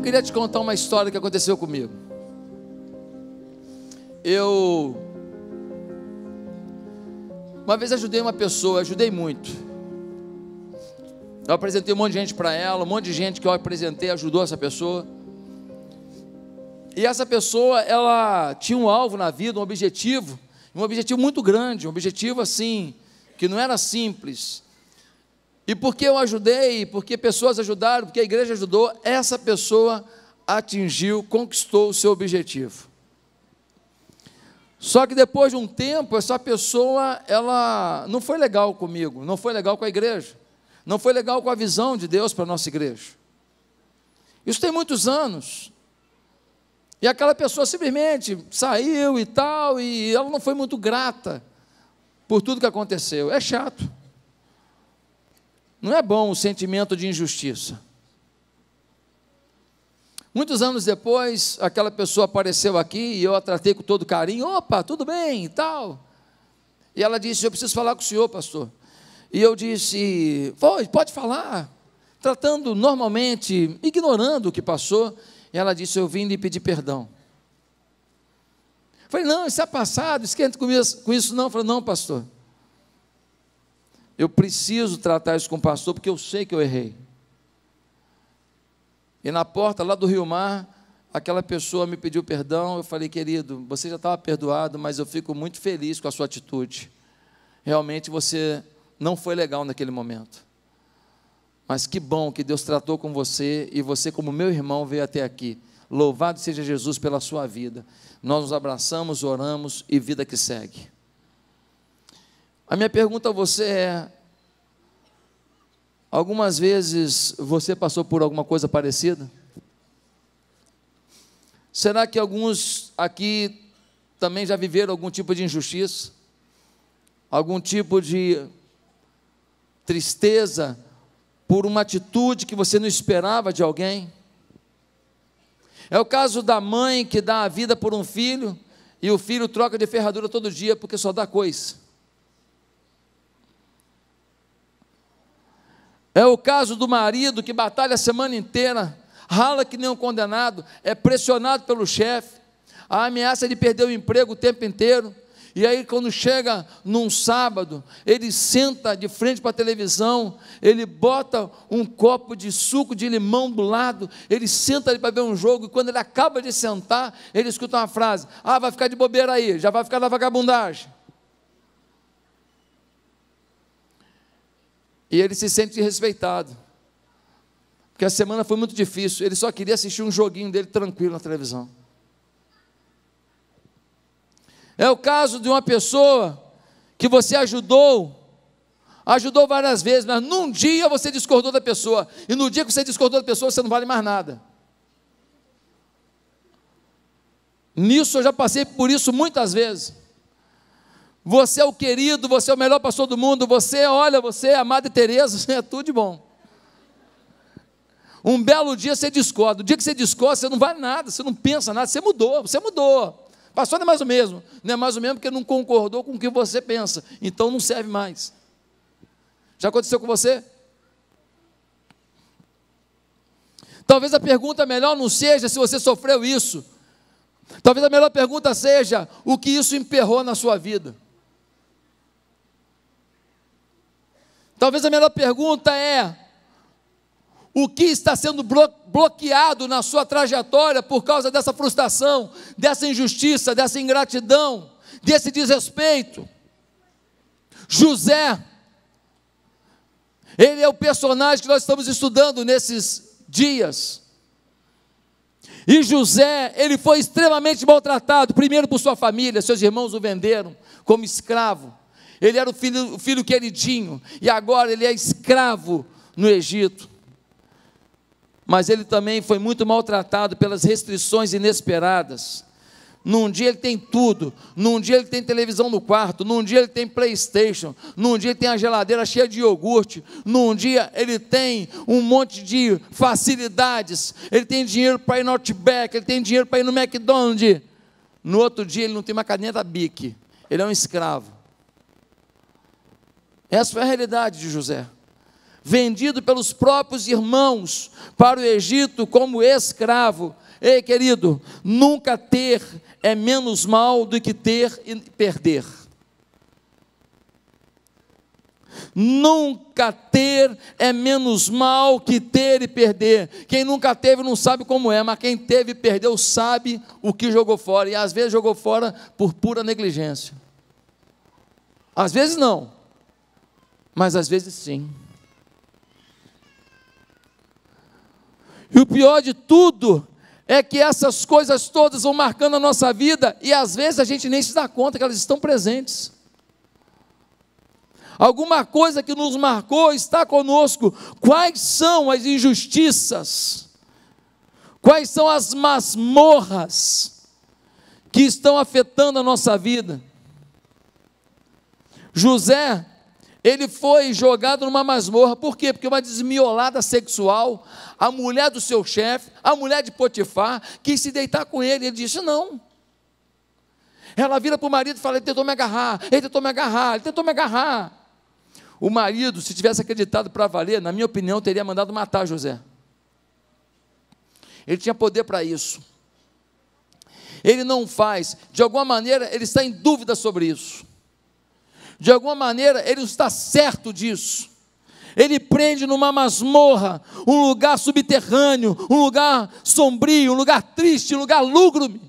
queria te contar uma história que aconteceu comigo. Eu uma vez ajudei uma pessoa, ajudei muito. Eu apresentei um monte de gente para ela, um monte de gente que eu apresentei ajudou essa pessoa. E essa pessoa, ela tinha um alvo na vida, um objetivo, um objetivo muito grande, um objetivo assim, que não era simples. E porque eu ajudei, porque pessoas ajudaram, porque a igreja ajudou, essa pessoa atingiu, conquistou o seu objetivo. Só que depois de um tempo, essa pessoa, ela não foi legal comigo, não foi legal com a igreja, não foi legal com a visão de Deus para a nossa igreja. Isso tem muitos anos. E aquela pessoa simplesmente saiu e tal, e ela não foi muito grata por tudo que aconteceu. É chato. Não é bom o sentimento de injustiça. Muitos anos depois, aquela pessoa apareceu aqui e eu a tratei com todo carinho. Opa, tudo bem e tal. E ela disse: Eu preciso falar com o senhor, pastor. E eu disse: Pode, pode falar. Tratando normalmente, ignorando o que passou. E ela disse: Eu vim lhe pedir perdão. Falei: Não, isso é passado, esquenta com isso, com isso não. Falei: Não, pastor. Eu preciso tratar isso com o pastor porque eu sei que eu errei. E na porta lá do Rio Mar, aquela pessoa me pediu perdão. Eu falei, querido, você já estava perdoado, mas eu fico muito feliz com a sua atitude. Realmente você não foi legal naquele momento. Mas que bom que Deus tratou com você e você, como meu irmão, veio até aqui. Louvado seja Jesus pela sua vida. Nós nos abraçamos, oramos e vida que segue. A minha pergunta a você é: algumas vezes você passou por alguma coisa parecida? Será que alguns aqui também já viveram algum tipo de injustiça? Algum tipo de tristeza? por uma atitude que você não esperava de alguém. É o caso da mãe que dá a vida por um filho e o filho troca de ferradura todo dia porque só dá coisa. É o caso do marido que batalha a semana inteira, rala que nem um condenado, é pressionado pelo chefe, a ameaça de perder o emprego o tempo inteiro, e aí, quando chega num sábado, ele senta de frente para a televisão, ele bota um copo de suco de limão do lado, ele senta ali para ver um jogo, e quando ele acaba de sentar, ele escuta uma frase: Ah, vai ficar de bobeira aí, já vai ficar na vagabundagem. E ele se sente respeitado, porque a semana foi muito difícil, ele só queria assistir um joguinho dele tranquilo na televisão. É o caso de uma pessoa que você ajudou, ajudou várias vezes, mas num dia você discordou da pessoa, e no dia que você discordou da pessoa, você não vale mais nada. Nisso eu já passei por isso muitas vezes. Você é o querido, você é o melhor pastor do mundo, você, olha, você é a Madre é tudo de bom. Um belo dia você discorda, o dia que você discorda, você não vale nada, você não pensa nada, você mudou, você mudou. Pastor não é mais o mesmo. Não é mais o mesmo porque não concordou com o que você pensa. Então não serve mais. Já aconteceu com você? Talvez a pergunta melhor não seja se você sofreu isso. Talvez a melhor pergunta seja o que isso emperrou na sua vida. Talvez a melhor pergunta é o que está sendo bloqueado na sua trajetória por causa dessa frustração, dessa injustiça, dessa ingratidão, desse desrespeito. José, ele é o personagem que nós estamos estudando nesses dias. E José, ele foi extremamente maltratado, primeiro por sua família, seus irmãos o venderam como escravo. Ele era o filho, o filho queridinho, e agora ele é escravo no Egito mas ele também foi muito maltratado pelas restrições inesperadas. Num dia ele tem tudo, num dia ele tem televisão no quarto, num dia ele tem Playstation, num dia ele tem a geladeira cheia de iogurte, num dia ele tem um monte de facilidades, ele tem dinheiro para ir no Outback, ele tem dinheiro para ir no McDonald's. No outro dia ele não tem uma caneta Bic, ele é um escravo. Essa foi a realidade de José. vendido pelos próprios irmãos para o Egito como escravo. Ei, querido, nunca ter é menos mal do que ter e perder. Nunca ter é menos mal que ter e perder. Quem nunca teve não sabe como é, mas quem teve e perdeu sabe o que jogou fora. E às vezes jogou fora por pura negligência. Às vezes não, mas às vezes sim. E o pior de tudo é que essas coisas todas vão marcando a nossa vida e às vezes a gente nem se dá conta que elas estão presentes. Alguma coisa que nos marcou está conosco. Quais são as injustiças? Quais são as masmorras que estão afetando a nossa vida? José, ele foi jogado numa masmorra, por quê? Porque uma desmiolada sexual, a mulher do seu chefe, a mulher de Potifar, quis se deitar com ele, ele disse: não. Ela vira para o marido e fala: ele tentou me agarrar, ele tentou me agarrar, ele tentou me agarrar. O marido, se tivesse acreditado para valer, na minha opinião, teria mandado matar José. Ele tinha poder para isso. Ele não faz, de alguma maneira, ele está em dúvida sobre isso. De alguma maneira, ele está certo disso. Ele prende numa masmorra, um lugar subterrâneo, um lugar sombrio, um lugar triste, um lugar lúgubre.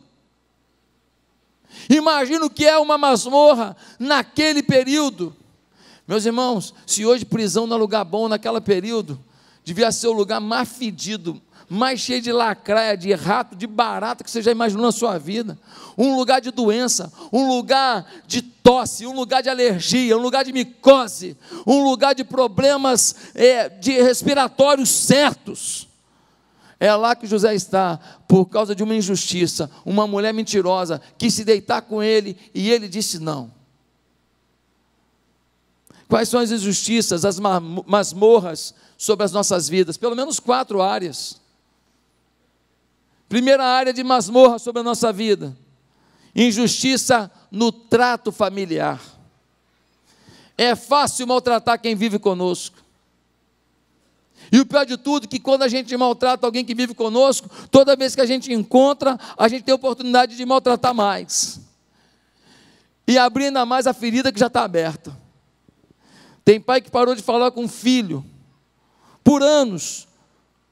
Imagina o que é uma masmorra naquele período. Meus irmãos, se hoje prisão não é lugar bom naquele período, devia ser o lugar mais fedido, mais cheio de lacraia, de rato, de barata que você já imaginou na sua vida. Um lugar de doença, um lugar de tosse, um lugar de alergia, um lugar de micose, um lugar de problemas é, de respiratórios certos. É lá que José está, por causa de uma injustiça. Uma mulher mentirosa quis se deitar com ele e ele disse não. Quais são as injustiças, as masmorras sobre as nossas vidas? Pelo menos quatro áreas. Primeira área de masmorra sobre a nossa vida: injustiça no trato familiar. É fácil maltratar quem vive conosco. E o pior de tudo que quando a gente maltrata alguém que vive conosco, toda vez que a gente encontra, a gente tem a oportunidade de maltratar mais. E abrir ainda mais a ferida que já está aberta. Tem pai que parou de falar com o filho por anos.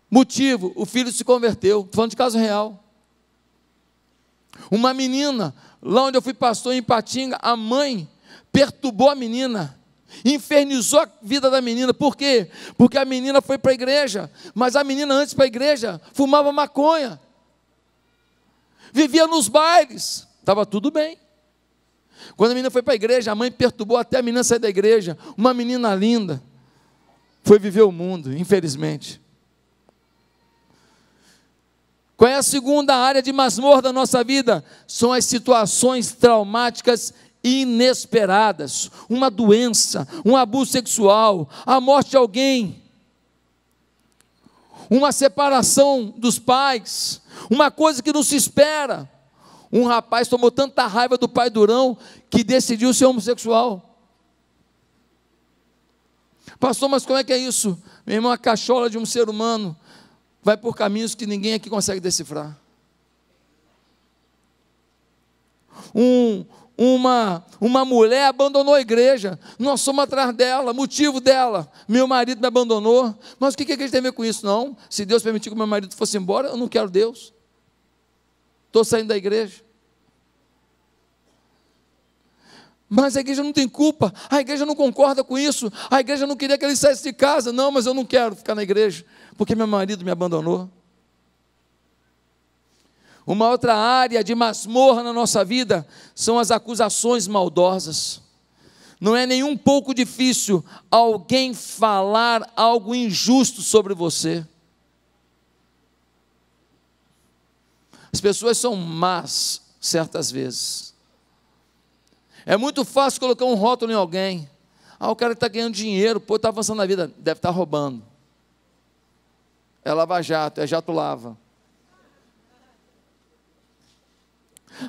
Motivo: o filho se converteu. Estou falando de caso real. Uma menina, lá onde eu fui pastor em Patinga, a mãe perturbou a menina, infernizou a vida da menina. Por quê? Porque a menina foi para a igreja, mas a menina antes para a igreja fumava maconha, vivia nos bailes, estava tudo bem. Quando a menina foi para a igreja, a mãe perturbou até a menina sair da igreja. Uma menina linda. Foi viver o mundo, infelizmente. Qual é a segunda área de masmorra da nossa vida? São as situações traumáticas inesperadas. Uma doença, um abuso sexual, a morte de alguém, uma separação dos pais, uma coisa que não se espera. Um rapaz tomou tanta raiva do pai Durão que decidiu ser homossexual. Pastor, mas como é que é isso? Meu irmão, a cachola de um ser humano vai por caminhos que ninguém aqui consegue decifrar. Um, uma, uma mulher abandonou a igreja, nós somos atrás dela, motivo dela, meu marido me abandonou, mas o que, a igreja tem a ver com isso? Não, se Deus permitir que meu marido fosse embora, eu não quero Deus, estou saindo da igreja. Mas a igreja não tem culpa, a igreja não concorda com isso, a igreja não queria que ele saísse de casa. Não, mas eu não quero ficar na igreja, porque meu marido me abandonou. Uma outra área de masmorra na nossa vida são as acusações maldosas. Não é nem um pouco difícil alguém falar algo injusto sobre você. As pessoas são más certas vezes. É muito fácil colocar um rótulo em alguém. Ah, o cara está ganhando dinheiro, pô, está avançando na vida, deve estar tá roubando. É lava-jato, é jato-lava.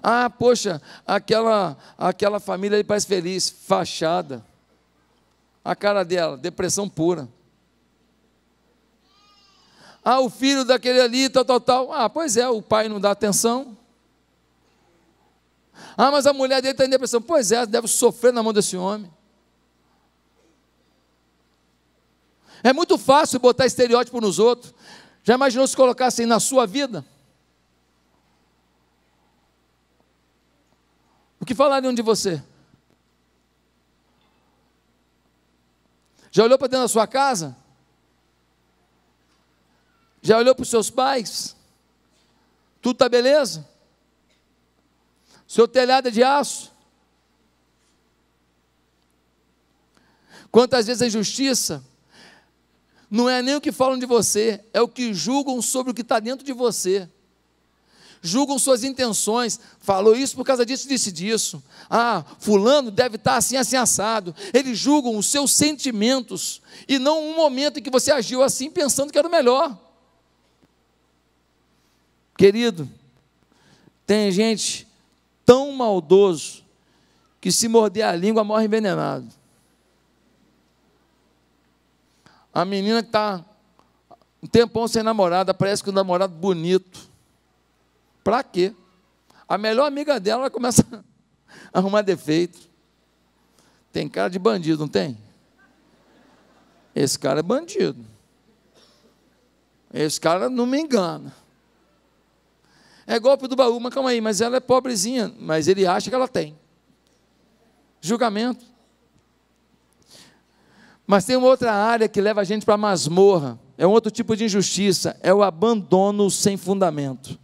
Ah, poxa, aquela, aquela família ali parece feliz, fachada. A cara dela, depressão pura. Ah, o filho daquele ali, tal, tal, tal. Ah, pois é, o pai não dá atenção. Ah, mas a mulher dele está em depressão. Pois é, deve sofrer na mão desse homem. É muito fácil botar estereótipo nos outros. Já imaginou se colocassem na sua vida? O que falariam de você? Já olhou para dentro da sua casa? Já olhou para os seus pais? Tudo está beleza? Seu telhado é de aço? Quantas vezes a injustiça não é nem o que falam de você, é o que julgam sobre o que está dentro de você. Julgam suas intenções, falou isso por causa disso, disse disso. Ah, fulano deve estar assim, assim, assado. Eles julgam os seus sentimentos e não um momento em que você agiu assim pensando que era o melhor. Querido, tem gente tão maldoso que se morder a língua morre envenenado. A menina que está um tempão sem namorada, parece que um namorado bonito. Para quê? A melhor amiga dela começa a arrumar defeito. Tem cara de bandido, não tem? Esse cara é bandido. Esse cara não me engana. É golpe do baú, mas calma aí, mas ela é pobrezinha, mas ele acha que ela tem. Julgamento. Mas tem uma outra área que leva a gente para a masmorra. É um outro tipo de injustiça, é o abandono sem fundamento.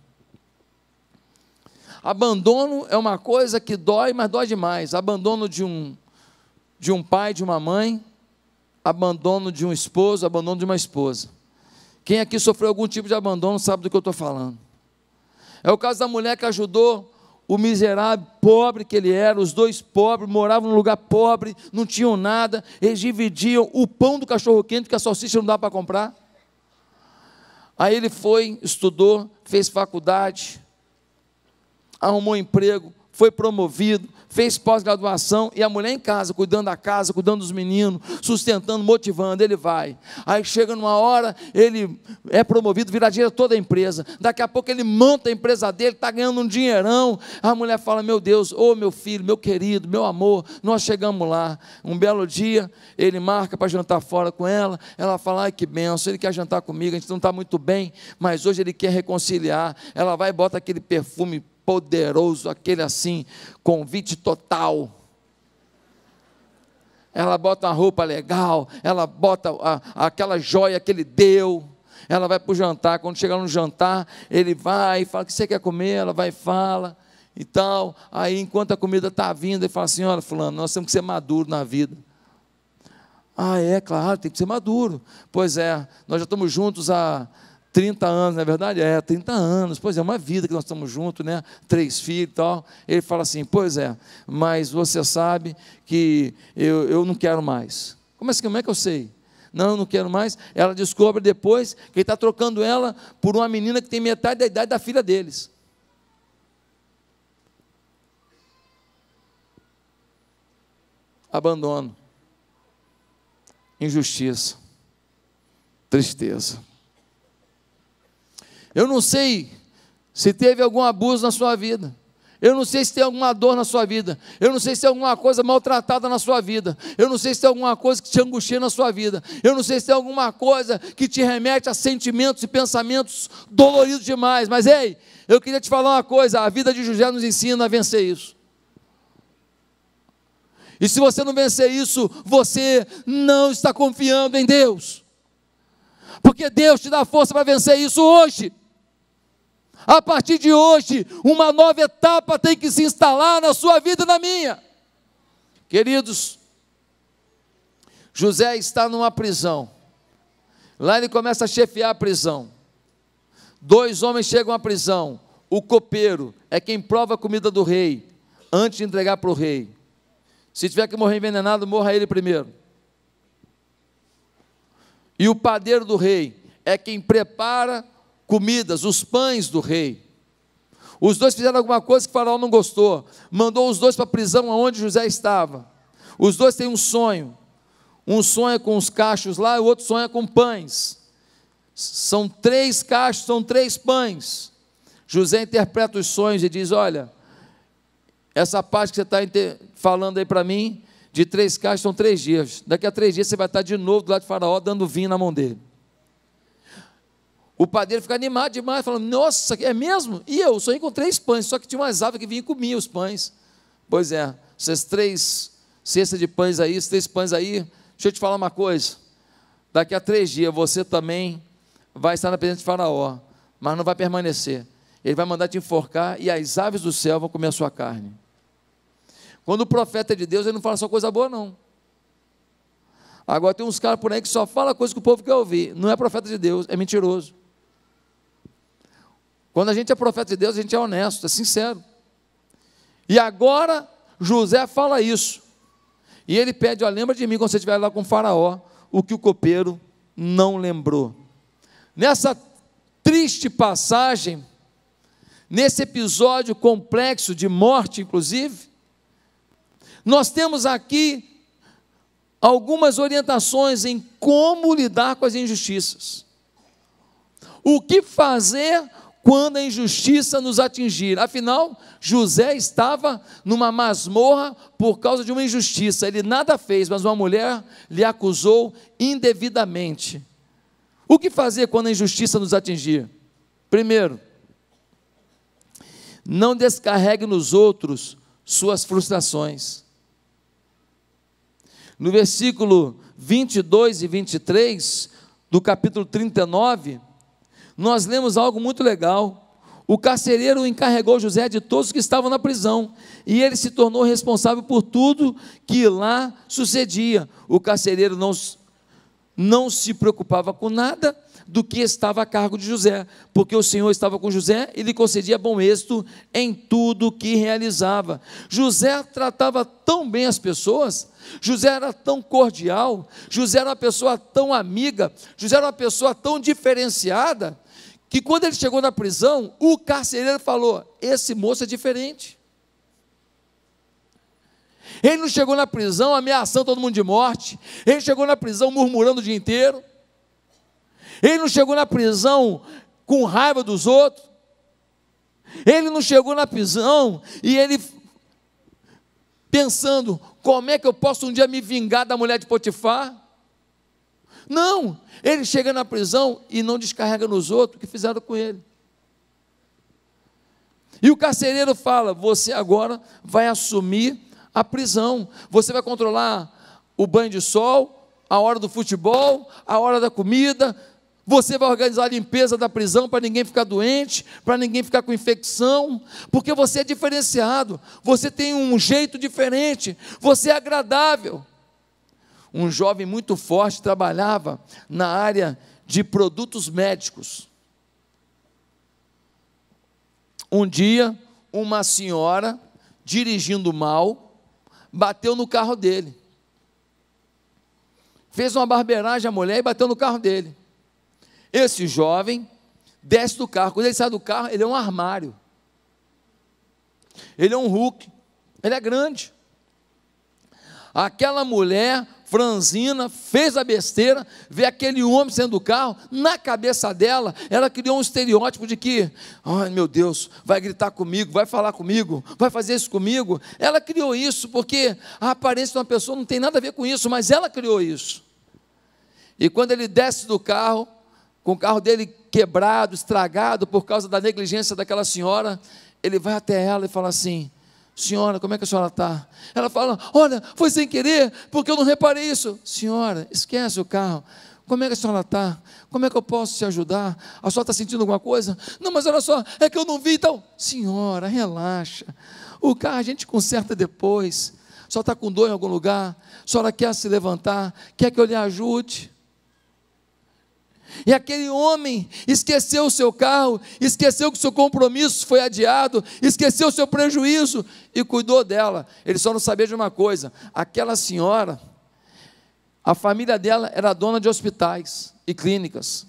Abandono é uma coisa que dói, mas dói demais. Abandono de um de um pai, de uma mãe, abandono de um esposo, abandono de uma esposa. Quem aqui sofreu algum tipo de abandono sabe do que eu estou falando. É o caso da mulher que ajudou o miserável, pobre que ele era, os dois pobres, moravam num lugar pobre, não tinham nada, eles dividiam o pão do cachorro-quente, que a salsicha não dá para comprar. Aí ele foi, estudou, fez faculdade, arrumou um emprego, foi promovido, fez pós-graduação e a mulher em casa, cuidando da casa, cuidando dos meninos, sustentando, motivando, ele vai. Aí chega numa hora, ele é promovido, vira diretor toda a empresa. Daqui a pouco ele monta a empresa dele, está ganhando um dinheirão. A mulher fala: Meu Deus, ô oh, meu filho, meu querido, meu amor, nós chegamos lá. Um belo dia, ele marca para jantar fora com ela. Ela fala: Ai que benção, ele quer jantar comigo, a gente não está muito bem, mas hoje ele quer reconciliar. Ela vai e bota aquele perfume poderoso, aquele assim, convite total. Ela bota uma roupa legal, ela bota a, aquela joia que ele deu. Ela vai para o jantar. Quando chegar no jantar, ele vai e fala: O que você quer comer? Ela vai e fala e tal. Aí, enquanto a comida está vindo, ele fala assim: Olha, Fulano, nós temos que ser maduro na vida. Ah, é, claro, tem que ser maduro. Pois é, nós já estamos juntos há 30 anos, não é verdade? É, 30 anos, pois é, uma vida que nós estamos juntos, né? Três filhos e tal. Ele fala assim: Pois é, mas você sabe que eu, eu não quero mais. Como, assim, como é que eu sei? Não, eu não quero mais. Ela descobre depois que ele está trocando ela por uma menina que tem metade da idade da filha deles. Abandono, injustiça, tristeza. Eu não sei se teve algum abuso na sua vida. Eu não sei se tem alguma dor na sua vida. Eu não sei se tem alguma coisa maltratada na sua vida. Eu não sei se tem alguma coisa que te angustia na sua vida. Eu não sei se tem alguma coisa que te remete a sentimentos e pensamentos doloridos demais. Mas ei, eu queria te falar uma coisa: a vida de José nos ensina a vencer isso. E se você não vencer isso, você não está confiando em Deus. Porque Deus te dá força para vencer isso hoje. A partir de hoje, uma nova etapa tem que se instalar na sua vida e na minha. Queridos, José está numa prisão. Lá ele começa a chefiar a prisão. Dois homens chegam à prisão. O copeiro é quem prova a comida do rei antes de entregar para o rei. Se tiver que morrer envenenado, morra ele primeiro. E o padeiro do rei é quem prepara comidas, os pães do rei. Os dois fizeram alguma coisa que faraó não gostou. Mandou os dois para a prisão onde José estava. Os dois têm um sonho. Um sonha com os cachos lá, o outro sonha com pães. são três cachos, são três pães. José interpreta os sonhos e diz: Olha, essa parte que você está falando aí para mim, de três cachos, são três dias. Daqui a três dias você vai estar de novo do lado de Faraó, dando vinho na mão dele. O padeiro fica animado demais, falando: Nossa, é mesmo? E eu sonhei com três pães, só que tinha umas aves que vinham e comiam os pães. Pois é, essas três cestas de pães aí, esses três pães aí, deixa eu te falar uma coisa. Daqui a três dias você também vai estar na presença de Faraó, mas não vai permanecer. Ele vai mandar te enforcar e as aves do céu vão comer a sua carne. Quando o profeta é de Deus, ele não fala só coisa boa, não. Agora tem uns caras por aí que só fala coisa que o povo quer ouvir. Não é profeta de Deus, é mentiroso. Quando a gente é profeta de Deus, a gente é honesto, é sincero. E agora José fala isso. E ele pede: ó, lembra de mim quando você estiver lá com o Faraó, o que o copeiro não lembrou. Nessa triste passagem, nesse episódio complexo de morte, inclusive, nós temos aqui algumas orientações em como lidar com as injustiças. O que fazer quando a injustiça nos atingir. Afinal, José estava numa masmorra por causa de uma injustiça. Ele nada fez, mas uma mulher lhe acusou indevidamente. O que fazer quando a injustiça nos atingir? Primeiro, não descarregue nos outros suas frustrações. No versículo 22 e 23 do capítulo 39, nós lemos algo muito legal. O carcereiro encarregou José de todos que estavam na prisão, e ele se tornou responsável por tudo que lá sucedia. O carcereiro não, não se preocupava com nada do que estava a cargo de José, porque o Senhor estava com José e lhe concedia bom êxito em tudo que realizava. José tratava tão bem as pessoas, José era tão cordial, José era uma pessoa tão amiga, José era uma pessoa tão diferenciada, que quando ele chegou na prisão, o carcereiro falou: Esse moço é diferente. Ele não chegou na prisão ameaçando todo mundo de morte, ele chegou na prisão murmurando o dia inteiro, ele não chegou na prisão com raiva dos outros, ele não chegou na prisão e ele pensando: como é que eu posso um dia me vingar da mulher de Potifar? Não, ele chega na prisão e não descarrega nos outros que fizeram com ele. E o carcereiro fala: Você agora vai assumir a prisão, você vai controlar o banho de sol, a hora do futebol, a hora da comida, você vai organizar a limpeza da prisão para ninguém ficar doente, para ninguém ficar com infecção, porque você é diferenciado, você tem um jeito diferente, você é agradável um jovem muito forte trabalhava na área de produtos médicos. Um dia, uma senhora, dirigindo mal, bateu no carro dele. Fez uma barbeiragem à mulher e bateu no carro dele. Esse jovem desce do carro. Quando ele sai do carro, ele é um armário. Ele é um Hulk. Ele é grande. Aquela mulher franzina, fez a besteira, vê aquele homem saindo do carro, na cabeça dela, ela criou um estereótipo de que, ai meu Deus, vai gritar comigo, vai falar comigo, vai fazer isso comigo. Ela criou isso porque a aparência de uma pessoa não tem nada a ver com isso, mas ela criou isso. E quando ele desce do carro, com o carro dele quebrado, estragado por causa da negligência daquela senhora, ele vai até ela e fala assim: Senhora, como é que a senhora está? Ela fala: Olha, foi sem querer, porque eu não reparei isso. Senhora, esquece o carro. Como é que a senhora está? Como é que eu posso te ajudar? A senhora está sentindo alguma coisa? Não, mas olha só, é que eu não vi então. Senhora, relaxa. O carro a gente conserta depois. A senhora está com dor em algum lugar? A senhora quer se levantar? Quer que eu lhe ajude? E aquele homem esqueceu o seu carro, esqueceu que o seu compromisso foi adiado, esqueceu o seu prejuízo e cuidou dela. Ele só não sabia de uma coisa: aquela senhora, a família dela era dona de hospitais e clínicas.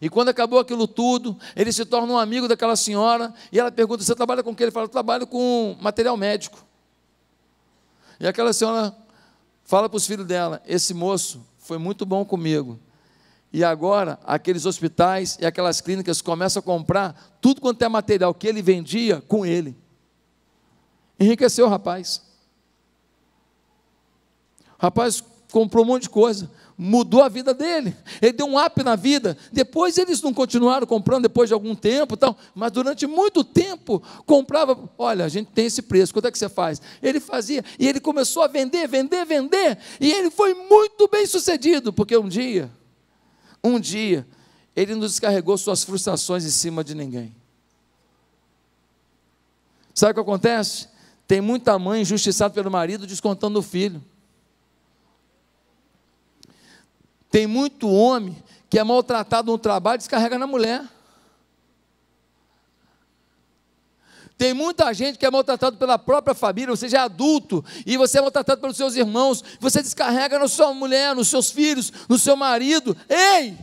E quando acabou aquilo tudo, ele se torna um amigo daquela senhora e ela pergunta: Você trabalha com o que? Ele fala: trabalho com material médico. E aquela senhora fala para os filhos dela: Esse moço foi muito bom comigo. E agora, aqueles hospitais e aquelas clínicas começam a comprar tudo quanto é material que ele vendia com ele. Enriqueceu o rapaz. O rapaz comprou um monte de coisa, mudou a vida dele. Ele deu um up na vida. Depois eles não continuaram comprando depois de algum tempo, tal, mas durante muito tempo comprava, olha, a gente tem esse preço, quanto é que você faz? Ele fazia e ele começou a vender, vender, vender, e ele foi muito bem sucedido, porque um dia um dia, ele não descarregou suas frustrações em cima de ninguém. Sabe o que acontece? Tem muita mãe injustiçada pelo marido descontando o filho. Tem muito homem que é maltratado no trabalho e descarrega na mulher. Tem muita gente que é maltratado pela própria família, você já é adulto e você é maltratado pelos seus irmãos, você descarrega na sua mulher, nos seus filhos, no seu marido. Ei!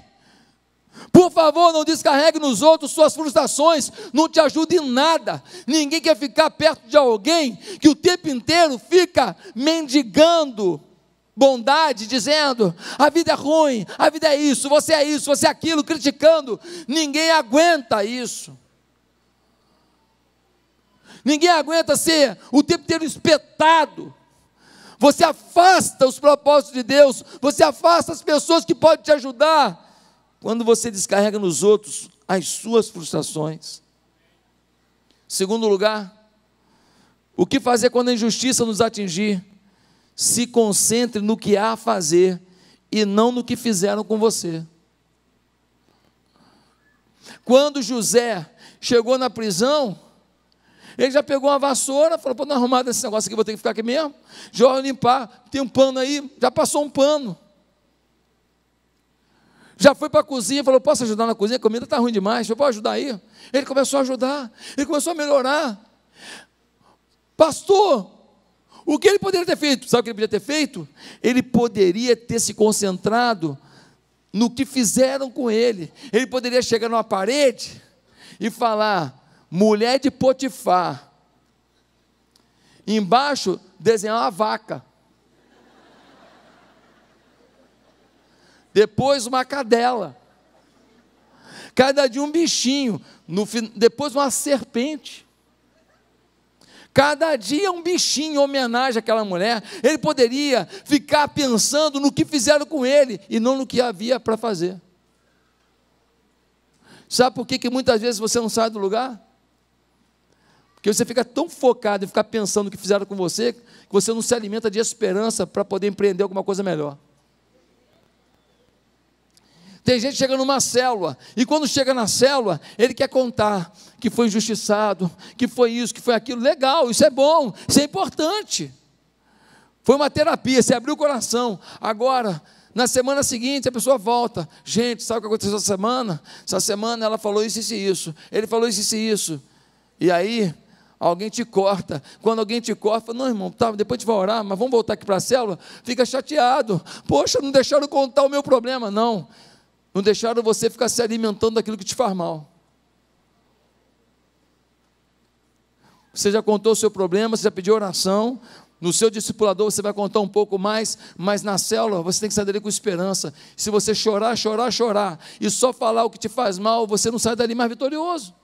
Por favor, não descarregue nos outros suas frustrações, não te ajude em nada. Ninguém quer ficar perto de alguém que o tempo inteiro fica mendigando bondade, dizendo: a vida é ruim, a vida é isso, você é isso, você é aquilo, criticando. Ninguém aguenta isso. Ninguém aguenta ser o tempo inteiro espetado. Você afasta os propósitos de Deus, você afasta as pessoas que podem te ajudar. Quando você descarrega nos outros as suas frustrações. Segundo lugar, o que fazer quando a injustiça nos atingir? Se concentre no que há a fazer e não no que fizeram com você. Quando José chegou na prisão, ele já pegou uma vassoura, falou: Pô, não arrumar desse negócio aqui, vou ter que ficar aqui mesmo. Já vou limpar, tem um pano aí, já passou um pano. Já foi para a cozinha, falou: Posso ajudar na cozinha? A comida está ruim demais, eu posso ajudar aí? Ele começou a ajudar, ele começou a melhorar. Pastor, o que ele poderia ter feito? Sabe o que ele poderia ter feito? Ele poderia ter se concentrado no que fizeram com ele. Ele poderia chegar numa parede e falar: mulher de Potifar. Embaixo desenhar uma vaca. Depois uma cadela. Cada dia um bichinho. No, depois uma serpente. Cada dia um bichinho em homenagem àquela mulher. Ele poderia ficar pensando no que fizeram com ele e não no que havia para fazer. Sabe por que, que muitas vezes você não sai do lugar? Porque você fica tão focado em ficar pensando o que fizeram com você, que você não se alimenta de esperança para poder empreender alguma coisa melhor. Tem gente que chega numa célula, e quando chega na célula, ele quer contar que foi injustiçado, que foi isso, que foi aquilo. Legal, isso é bom, isso é importante. Foi uma terapia, você abriu o coração. Agora, na semana seguinte, a pessoa volta. Gente, sabe o que aconteceu essa semana? Essa semana ela falou isso, isso e isso. Ele falou isso, isso e isso. E aí, alguém te corta. Quando alguém te corta, fala, não, irmão, tá, depois a gente vai orar, mas vamos voltar aqui para a célula. Fica chateado. Poxa, não deixaram contar o meu problema. Não. Não deixaram você ficar se alimentando daquilo que te faz mal. Você já contou o seu problema, você já pediu oração. No seu discipulador você vai contar um pouco mais, mas na célula você tem que sair dali com esperança. Se você chorar, chorar, chorar, e só falar o que te faz mal, você não sai dali mais vitorioso.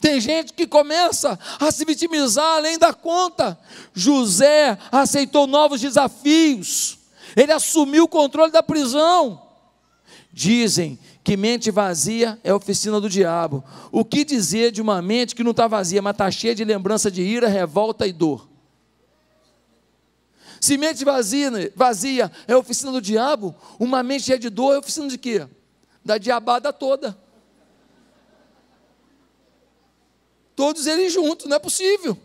Tem gente que começa a se vitimizar além da conta. José aceitou novos desafios. Ele assumiu o controle da prisão. Dizem que mente vazia é oficina do diabo. O que dizer de uma mente que não está vazia, mas está cheia de lembrança de ira, revolta e dor? Se mente vazia, vazia é oficina do diabo, uma mente cheia de dor é oficina de quê? Da diabada toda. Todos eles juntos, não é possível.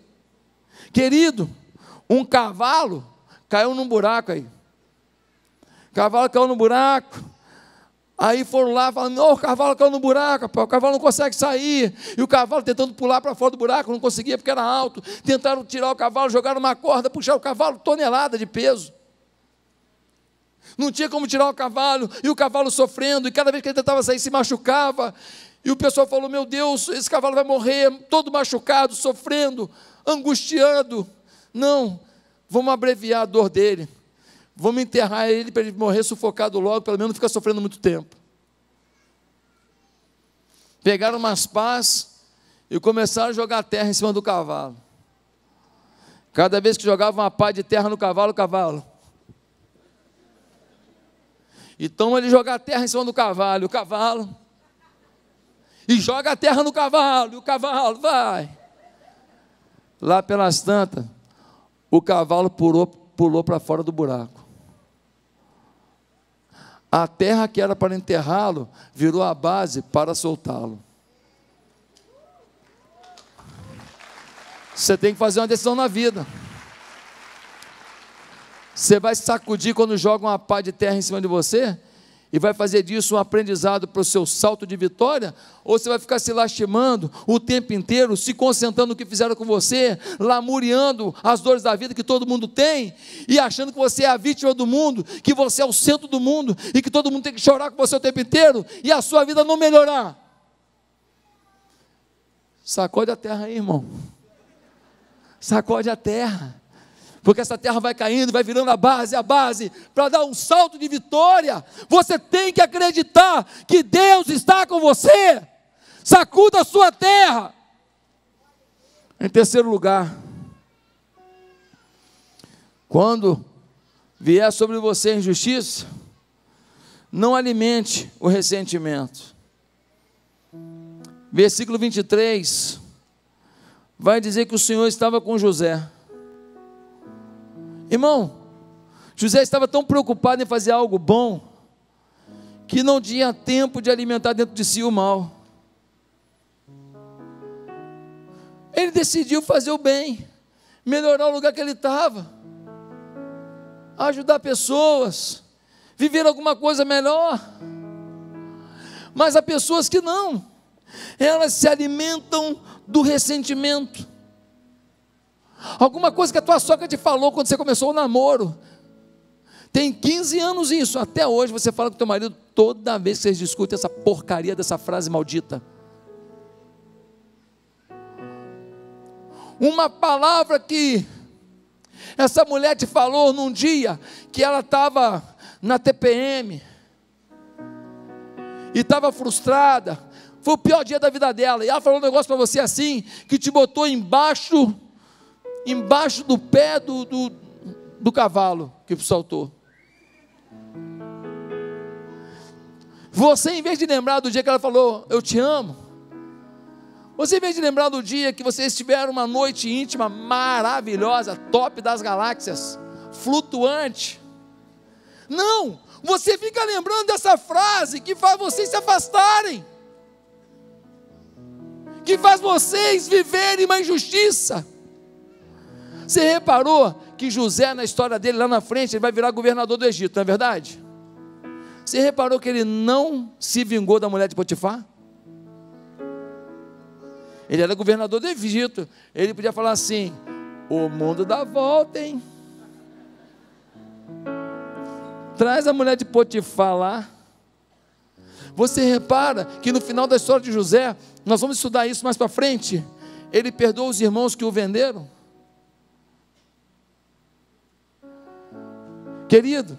Querido, um cavalo caiu num buraco aí. O cavalo caiu no buraco. Aí foram lá falando: o cavalo caiu no buraco, o cavalo não consegue sair. E o cavalo tentando pular para fora do buraco, não conseguia porque era alto. Tentaram tirar o cavalo, jogaram uma corda, puxar o cavalo, tonelada de peso. Não tinha como tirar o cavalo, e o cavalo sofrendo, e cada vez que ele tentava sair, se machucava. E o pessoal falou: Meu Deus, esse cavalo vai morrer, todo machucado, sofrendo, angustiando. Não, vamos abreviar a dor dele. Vamos enterrar ele para ele morrer sufocado logo, pelo menos não ficar sofrendo muito tempo. Pegaram umas pás e começaram a jogar terra em cima do cavalo. Cada vez que jogavam uma pá de terra no cavalo, o cavalo. Então ele joga a terra em cima do cavalo, o cavalo. E joga a terra no cavalo, o cavalo vai. Lá pelas tantas, o cavalo pulou, pulou para fora do buraco. A terra que era para enterrá-lo virou a base para soltá-lo. Você tem que fazer uma decisão na vida. Você vai sacudir quando jogam uma pá de terra em cima de você? E vai fazer disso um aprendizado para o seu salto de vitória? Ou você vai ficar se lastimando o tempo inteiro, se concentrando no que fizeram com você, lamuriando as dores da vida que todo mundo tem, e achando que você é a vítima do mundo, que você é o centro do mundo, e que todo mundo tem que chorar com você o tempo inteiro, e a sua vida não melhorar? Sacode a terra aí, irmão. Sacode a terra porque essa terra vai caindo, vai virando a base, a base, para dar um salto de vitória. Você tem que acreditar que Deus está com você. Sacuda a sua terra. Em terceiro lugar, quando vier sobre você injustiça, não alimente o ressentimento. Versículo 23 vai dizer que o Senhor estava com José. Irmão, José estava tão preocupado em fazer algo bom, que não tinha tempo de alimentar dentro de si o mal. Ele decidiu fazer o bem, melhorar o lugar que ele estava, ajudar pessoas, viver alguma coisa melhor. Mas há pessoas que não, elas se alimentam do ressentimento. Alguma coisa que a tua sogra te falou quando você começou o namoro. Tem 15 anos isso, até hoje você fala com teu marido toda vez que vocês discutem essa porcaria dessa frase maldita. Uma palavra que essa mulher te falou num dia que ela estava na TPM e estava frustrada. Foi o pior dia da vida dela. E ela falou um negócio para você assim que te botou embaixo embaixo do pé do, do, do cavalo que saltou. Você, em vez de lembrar do dia que ela falou, eu te amo, você, em vez de lembrar do dia que vocês tiveram uma noite íntima maravilhosa, top das galáxias, flutuante, não, você fica lembrando dessa frase que faz vocês se afastarem, que faz vocês viverem uma injustiça. Você reparou que José, na história dele lá na frente, ele vai virar governador do Egito, não é verdade? Você reparou que ele não se vingou da mulher de Potifar? Ele era governador do Egito. Ele podia falar assim: o mundo dá volta, hein? Traz a mulher de Potifar lá. Você repara que no final da história de José, nós vamos estudar isso mais para frente. Ele perdoou os irmãos que o venderam. Querido,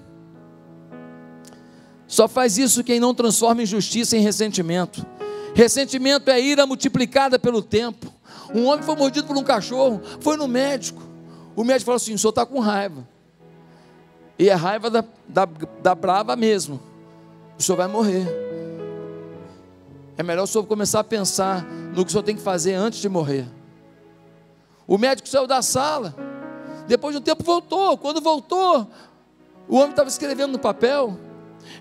só faz isso quem não transforma injustiça em ressentimento. Ressentimento é ira multiplicada pelo tempo. Um homem foi mordido por um cachorro, foi no médico. O médico falou assim: o senhor está com raiva. E é raiva da, da, da brava mesmo. O senhor vai morrer. É melhor o senhor começar a pensar no que o senhor tem que fazer antes de morrer. O médico saiu da sala. Depois de um tempo voltou. Quando voltou, o homem estava escrevendo no papel.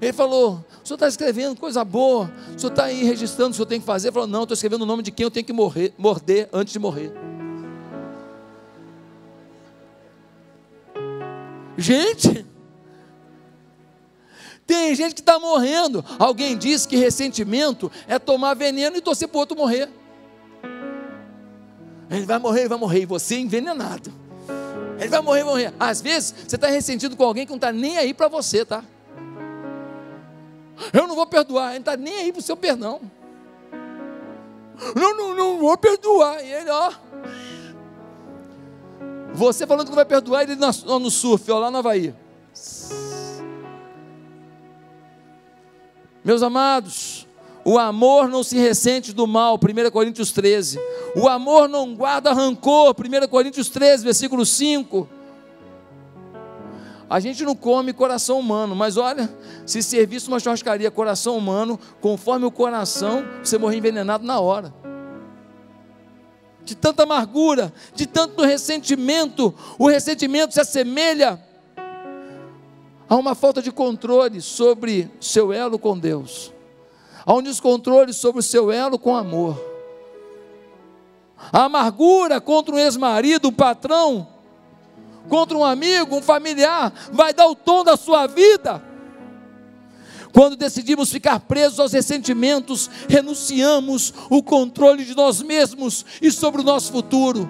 Ele falou: O senhor está escrevendo coisa boa. O senhor está aí registrando o senhor tem que fazer. Ele falou: Não, estou escrevendo o nome de quem eu tenho que morrer, morder antes de morrer. Gente, tem gente que está morrendo. Alguém disse que ressentimento é tomar veneno e torcer para o outro morrer. Ele vai morrer, ele vai morrer, e você envenenado. Ele vai morrer, vai morrer. Às vezes, você está ressentido com alguém que não está nem aí para você, tá? Eu não vou perdoar, ele não está nem aí para o seu perdão. Não, não, não vou perdoar. E ele, ó. Você falando que não vai perdoar, ele no, no surf, ó, lá no Havaí. Meus amados, o amor não se ressente do mal, 1 Coríntios 13. O amor não guarda rancor, 1 Coríntios 13, versículo 5. A gente não come coração humano, mas olha, se servisse uma churrascaria coração humano, conforme o coração, você morrer envenenado na hora. De tanta amargura, de tanto ressentimento, o ressentimento se assemelha a uma falta de controle sobre seu elo com Deus, há um descontrole sobre o seu elo com amor. A amargura contra um ex-marido, um patrão, contra um amigo, um familiar, vai dar o tom da sua vida. Quando decidimos ficar presos aos ressentimentos, renunciamos o controle de nós mesmos e sobre o nosso futuro.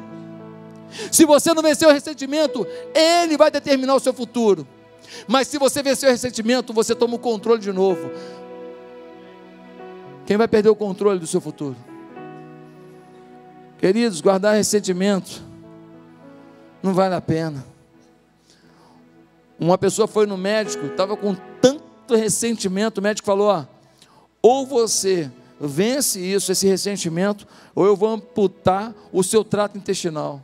Se você não vencer o ressentimento, ele vai determinar o seu futuro. Mas se você vencer o ressentimento, você toma o controle de novo. Quem vai perder o controle do seu futuro? Queridos, guardar ressentimento não vale a pena. Uma pessoa foi no médico, estava com tanto ressentimento, o médico falou: ó, ou você vence isso, esse ressentimento, ou eu vou amputar o seu trato intestinal.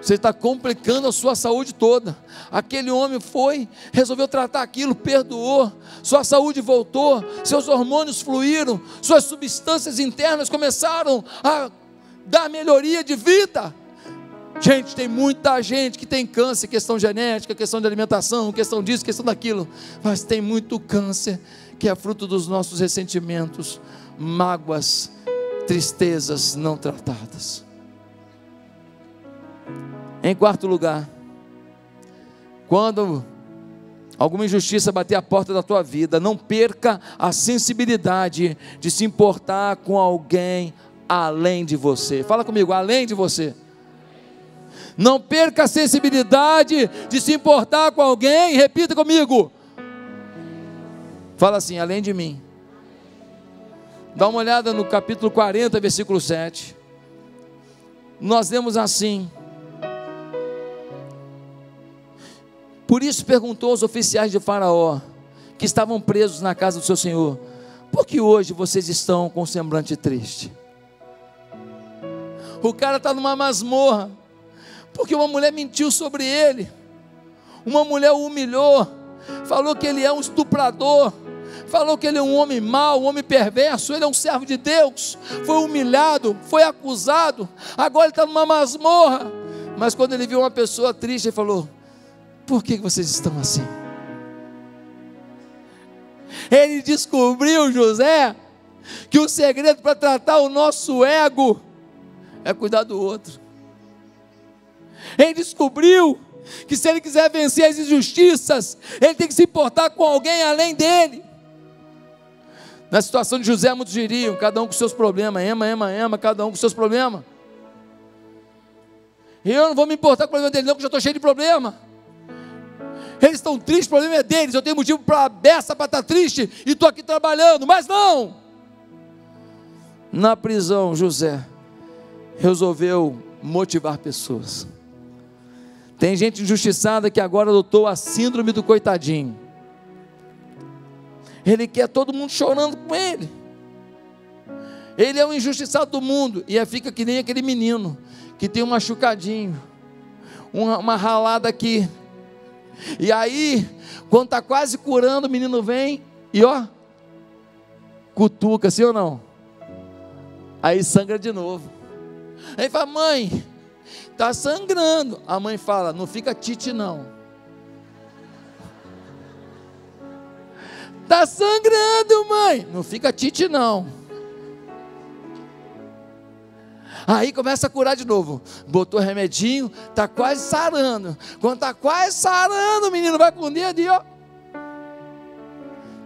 Você está complicando a sua saúde toda. Aquele homem foi, resolveu tratar aquilo, perdoou, sua saúde voltou, seus hormônios fluíram, suas substâncias internas começaram a dar melhoria de vida. Gente, tem muita gente que tem câncer, questão genética, questão de alimentação, questão disso, questão daquilo, mas tem muito câncer que é fruto dos nossos ressentimentos, mágoas, tristezas não tratadas. Em quarto lugar, quando alguma injustiça bater a porta da tua vida, não perca a sensibilidade de se importar com alguém além de você. Fala comigo, além de você. Não perca a sensibilidade de se importar com alguém. Repita comigo. Fala assim, além de mim. Dá uma olhada no capítulo 40, versículo 7. Nós lemos assim: Por isso perguntou aos oficiais de Faraó, que estavam presos na casa do seu senhor: Por que hoje vocês estão com um semblante triste? O cara está numa masmorra, porque uma mulher mentiu sobre ele, uma mulher o humilhou, falou que ele é um estuprador, falou que ele é um homem mau, um homem perverso, ele é um servo de Deus, foi humilhado, foi acusado, agora ele está numa masmorra. Mas quando ele viu uma pessoa triste, ele falou: Por que vocês estão assim? Ele descobriu, José, que o segredo para tratar o nosso ego é cuidar do outro. Ele descobriu que se ele quiser vencer as injustiças, ele tem que se importar com alguém além dele. Na situação de José, muitos diriam, cada um com seus problemas, ema, ema, ema, cada um com seus problemas. Eu não vou me importar com o problema dele, não, porque eu já estou cheio de problema. Eles estão tristes, o problema é deles. Eu tenho motivo para a beça para estar triste e estou aqui trabalhando, mas não. Na prisão, José resolveu motivar pessoas. Tem gente injustiçada que agora adotou a síndrome do coitadinho. Ele quer todo mundo chorando com ele. Ele é um injustiçado do mundo e fica que nem aquele menino que tem um machucadinho, uma, uma ralada aqui. E aí, quando está quase curando, o menino vem e ó, cutuca, sim ou não? Aí sangra de novo. Aí fala, mãe, está sangrando. A mãe fala, não fica tite não. Está sangrando, mãe. Não fica tite não. Aí começa a curar de novo. Botou remedinho, tá quase sarando. Quando tá quase sarando, o menino vai com o dedo e ó.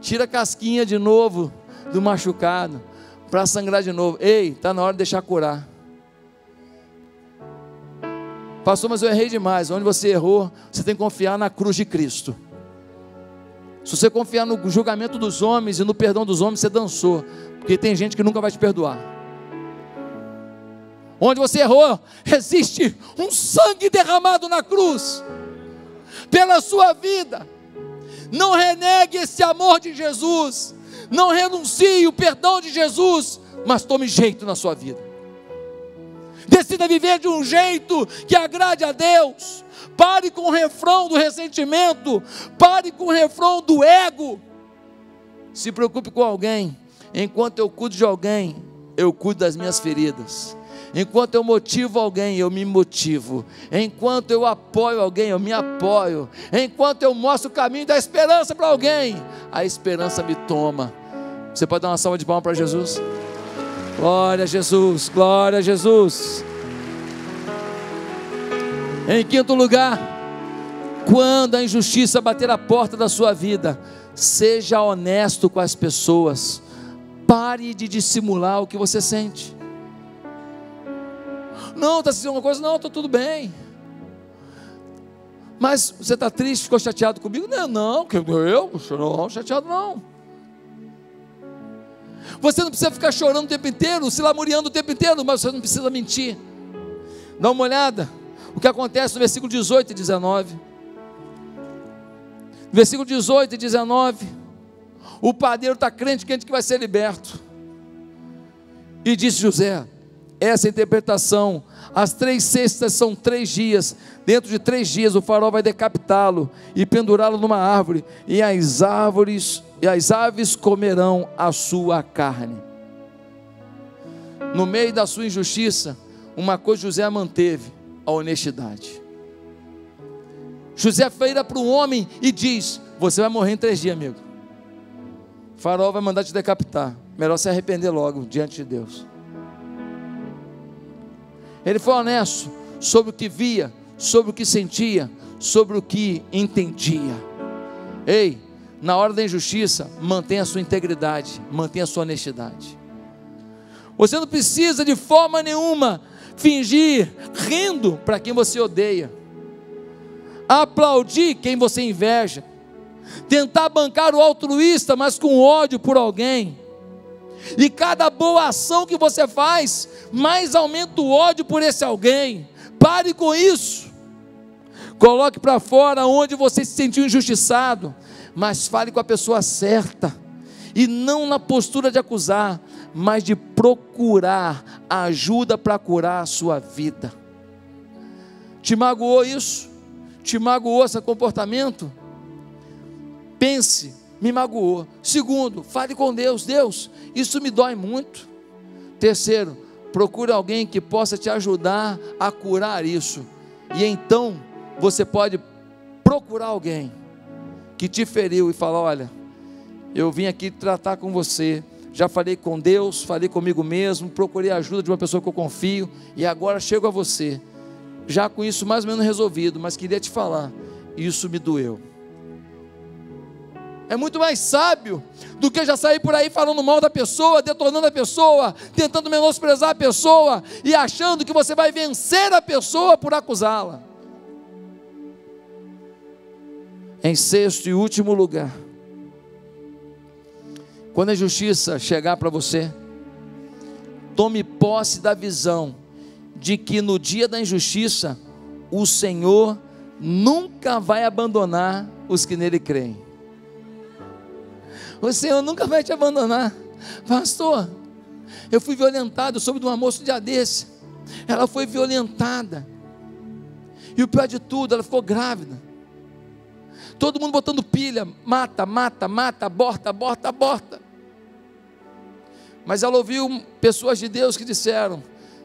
Tira a casquinha de novo do machucado para sangrar de novo. Ei, tá na hora de deixar curar. Pastor, mas eu errei demais. Onde você errou, você tem que confiar na cruz de Cristo. Se você confiar no julgamento dos homens e no perdão dos homens, você dançou. Porque tem gente que nunca vai te perdoar. Onde você errou, existe um sangue derramado na cruz. pela sua vida. Não renegue esse amor de Jesus. Não renuncie o perdão de Jesus, mas tome jeito na sua vida. Decida viver de um jeito que agrade a Deus. Pare com o refrão do ressentimento. Pare com o refrão do ego. Se preocupe com alguém. Enquanto eu cuido de alguém, eu cuido das minhas feridas. Enquanto eu motivo alguém, eu me motivo. Enquanto eu apoio alguém, eu me apoio. Enquanto eu mostro o caminho da esperança para alguém, a esperança me toma. Você pode dar uma salva de palmas para Jesus? Glória a Jesus, glória a Jesus. Em quinto lugar, quando a injustiça bater a porta da sua vida, seja honesto com as pessoas. Pare de dissimular o que você sente. Não, está sentindo alguma coisa? Não, estou tudo bem. Mas você está triste, ficou chateado comigo? Não, não, eu, não, chateado não. Você não precisa ficar chorando o tempo inteiro, se lamuriando o tempo inteiro, mas você não precisa mentir. Dá uma olhada o que acontece no versículo 18 e 19. No versículo 18 e 19, o padeiro está crente, crente que vai ser liberto. E disse José: essa interpretação, as três cestas são três dias, dentro de três dias o farol vai decapitá-lo e pendurá-lo numa árvore, e as árvores e as aves comerão a sua carne. No meio da sua injustiça, uma coisa José manteve: a honestidade. José feira para o homem e diz: Você vai morrer em três dias, amigo. O farol vai mandar te decapitar. Melhor se arrepender logo diante de Deus. Ele foi honesto sobre o que via, sobre o que sentia, sobre o que entendia. Ei, na hora da injustiça, mantenha a sua integridade, mantenha a sua honestidade. Você não precisa de forma nenhuma fingir rindo para quem você odeia, aplaudir quem você inveja, tentar bancar o altruísta, mas com ódio por alguém. E cada boa ação que você faz, mais aumenta o ódio por esse alguém. Pare com isso. Coloque para fora onde você se sentiu injustiçado, mas fale com a pessoa certa. E não na postura de acusar, mas de procurar ajuda para curar a sua vida. Te magoou isso? Te magoou esse comportamento? Pense, me magoou. Segundo, fale com Deus. Deus, isso me dói muito. Terceiro, procure alguém que possa te ajudar a curar isso. E então você pode procurar alguém que te feriu e falar: olha, eu vim aqui tratar com você já falei com Deus, falei comigo mesmo, procurei a ajuda de uma pessoa que eu confio e agora chego a você, já com isso mais ou menos resolvido, mas queria te falar, isso me doeu. É muito mais sábio do que já sair por aí falando mal da pessoa, detonando a pessoa, tentando menosprezar a pessoa e achando que você vai vencer a pessoa por acusá-la. Em sexto e último lugar, quando a justiça chegar para você, tome posse da visão de que no dia da injustiça, o Senhor nunca vai abandonar os que nele creem. O Senhor nunca vai te abandonar. Pastor, eu fui violentado, soube de uma moça dia desse. Ela foi violentada. E o pior de tudo, ela ficou grávida. Todo mundo botando pilha, mata, mata, mata, aborta, aborta, aborta. Mas ela ouviu pessoas de Deus que disseram: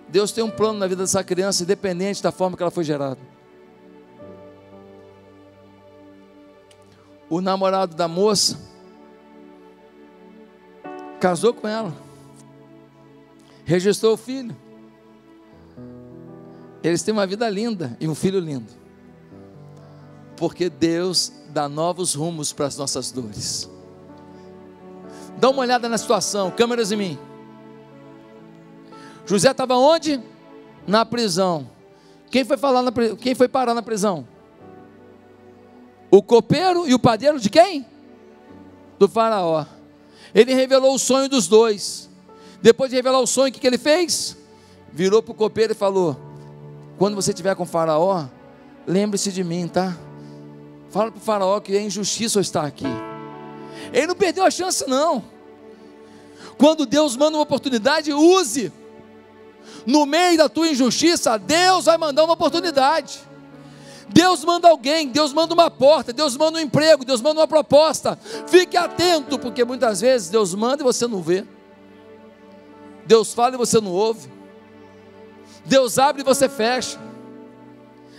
Deus tem um plano na vida dessa criança, independente da forma que ela foi gerada. O namorado da moça casou com ela, registrou o filho. Eles têm uma vida linda e um filho lindo, porque Deus dá novos rumos para as nossas dores. Dá uma olhada na situação, câmeras em mim. José estava onde? Na prisão. Quem foi falar na, quem foi parar na prisão? O copeiro e o padeiro de quem? Do faraó. Ele revelou o sonho dos dois. Depois de revelar o sonho, o que, que ele fez? Virou para o copeiro e falou: Quando você estiver com o faraó, lembre-se de mim, tá? Fala para o faraó que é injustiça eu estar aqui. Ele não perdeu a chance, não. Quando Deus manda uma oportunidade, use. No meio da tua injustiça, Deus vai mandar uma oportunidade. Deus manda alguém, Deus manda uma porta, Deus manda um emprego, Deus manda uma proposta. Fique atento, porque muitas vezes Deus manda e você não vê. Deus fala e você não ouve. Deus abre e você fecha.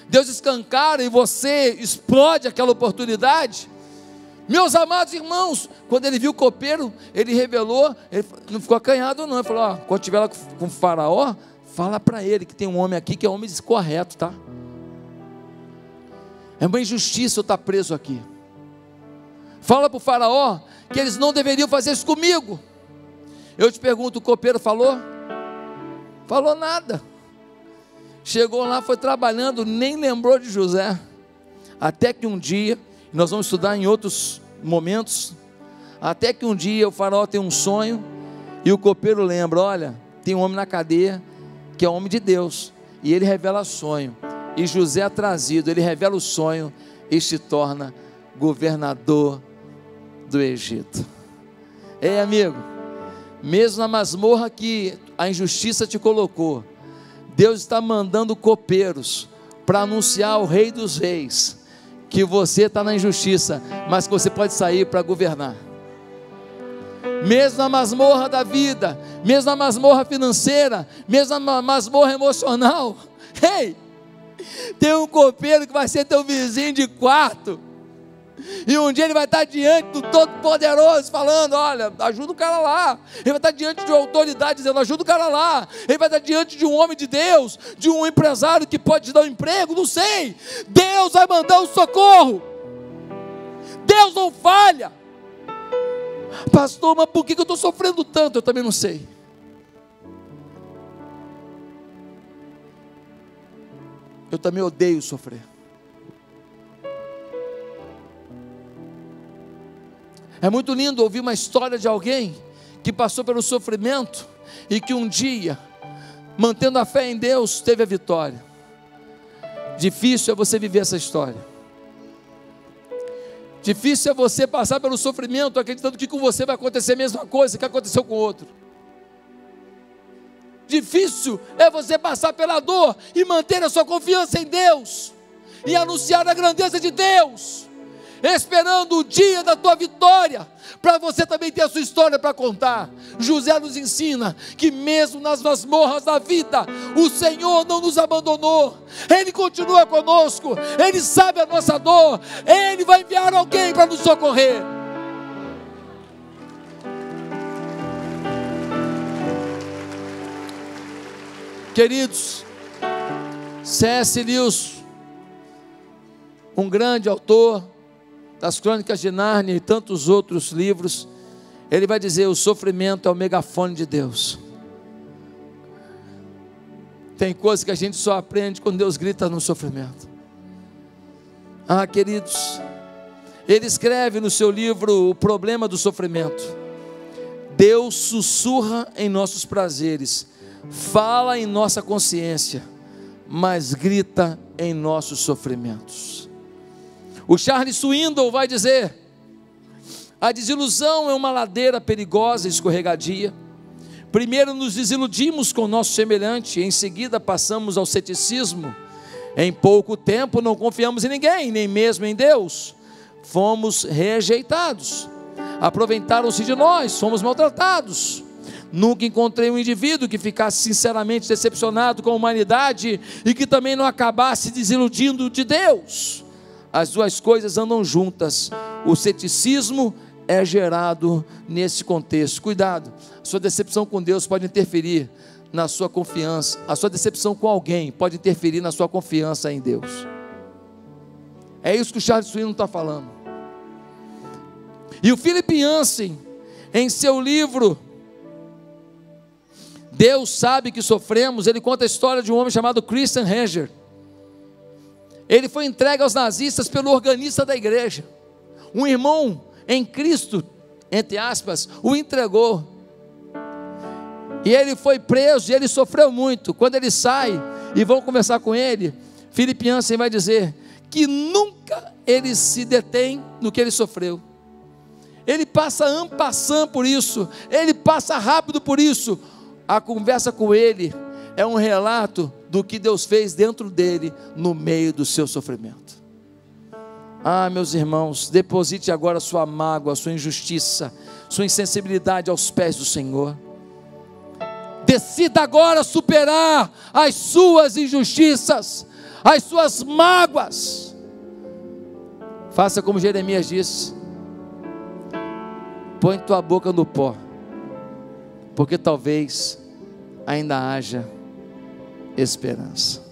Deus escancara e você explode aquela oportunidade. Meus amados irmãos, quando ele viu o copeiro, ele revelou, ele não ficou acanhado, não. Ele falou: ó, quando estiver lá com o faraó, fala para ele que tem um homem aqui que é homem correto, tá? É uma injustiça eu estar preso aqui. Fala para o faraó que eles não deveriam fazer isso comigo. Eu te pergunto, o copeiro falou? Falou nada. Chegou lá, foi trabalhando, nem lembrou de José. Até que um dia, nós vamos estudar em outros momentos, até que um dia o faraó tem um sonho e o copeiro lembra: olha, tem um homem na cadeia que é homem de Deus, e ele revela sonho. E José é trazido, ele revela o sonho e se torna governador do Egito. Ei, amigo, mesmo na masmorra que a injustiça te colocou, Deus está mandando copeiros para anunciar ao Rei dos Reis que você está na injustiça, mas que você pode sair para governar. Mesmo na masmorra da vida, mesmo na masmorra financeira, mesmo na masmorra emocional, ei, tem um copeiro que vai ser teu vizinho de quarto e um dia ele vai estar diante do Todo-Poderoso, falando: Olha, ajuda o cara lá. Ele vai estar diante de uma autoridade, dizendo: Ajuda o cara lá. Ele vai estar diante de um homem de Deus, de um empresário que pode te dar um emprego, não sei. Deus vai mandar o um socorro. Deus não falha. Pastor, mas por que eu estou sofrendo tanto? Eu também não sei. Eu também odeio sofrer. É muito lindo ouvir uma história de alguém que passou pelo sofrimento e que um dia, mantendo a fé em Deus, teve a vitória. Difícil é você viver essa história. Difícil é você passar pelo sofrimento acreditando que com você vai acontecer a mesma coisa que aconteceu com o outro. Difícil é você passar pela dor e manter a sua confiança em Deus e anunciar a grandeza de Deus esperando o dia da tua vitória, para você também ter a sua história para contar. José nos ensina que, mesmo nas masmorras da vida, o Senhor não nos abandonou, Ele continua conosco, Ele sabe a nossa dor, Ele vai enviar alguém para nos socorrer. Queridos, C.S. Lewis, um grande autor, das Crônicas de Nárnia e tantos outros livros, ele vai dizer: o sofrimento é o megafone de Deus. Tem coisas que a gente só aprende quando Deus grita no sofrimento. Ah, queridos, ele escreve no seu livro O Problema do Sofrimento. Deus sussurra em nossos prazeres, fala em nossa consciência, mas grita em nossos sofrimentos. O Charles Swindoll vai dizer: a desilusão é uma ladeira perigosa e escorregadia. Primeiro nos desiludimos com o nosso semelhante, em seguida passamos ao ceticismo. Em pouco tempo não confiamos em ninguém, nem mesmo em Deus. Fomos rejeitados. Aproveitaram-se de nós, fomos maltratados. Nunca encontrei um indivíduo que ficasse sinceramente decepcionado com a humanidade e que também não acabasse desiludindo de Deus as duas coisas andam juntas. O ceticismo é gerado nesse contexto. Cuidado, sua decepção com Deus pode interferir na sua confiança, a sua decepção com alguém pode interferir na sua confiança em Deus. É isso que o Charles Swinton está falando. E o Philip Yancey, em seu livro Deus sabe que sofremos, ele conta a história de um homem chamado Christian Ranger. Ele foi entregue aos nazistas pelo organista da igreja. Um irmão em Cristo, entre aspas, o entregou. E ele foi preso e ele sofreu muito. Quando ele sai e vão conversar com ele, Filipe vai dizer que nunca ele se detém no que ele sofreu. Ele passa ampassando por isso, ele passa rápido por isso. A conversa com ele é um relato do que Deus fez dentro dele no meio do seu sofrimento. Ah, meus irmãos, deposite agora sua mágoa, sua injustiça, sua insensibilidade aos pés do Senhor. Decida agora superar as suas injustiças, as suas mágoas. Faça como Jeremias disse: põe tua boca no pó, porque talvez ainda haja esperança.